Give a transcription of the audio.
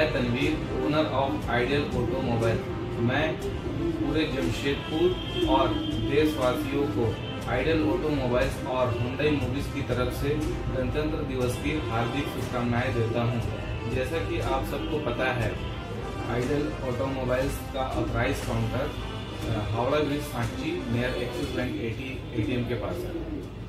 मैं Tanveer owner of ideal automobile मैं पूरे जमशेदपुर और देशवासियों को आइडियल ऑटोमोबाइल्स और हुंडई मूवीज़ की तरफ़ से गणतंत्र दिवस की हार्दिक शुभकामनाएँ देता हूँ। जैसा कि आप सबको पता है आइडियल ऑटोमोबाइल्स का authorised counter Howrah bridge Sanchi near Axis bank AT ATM के पास है।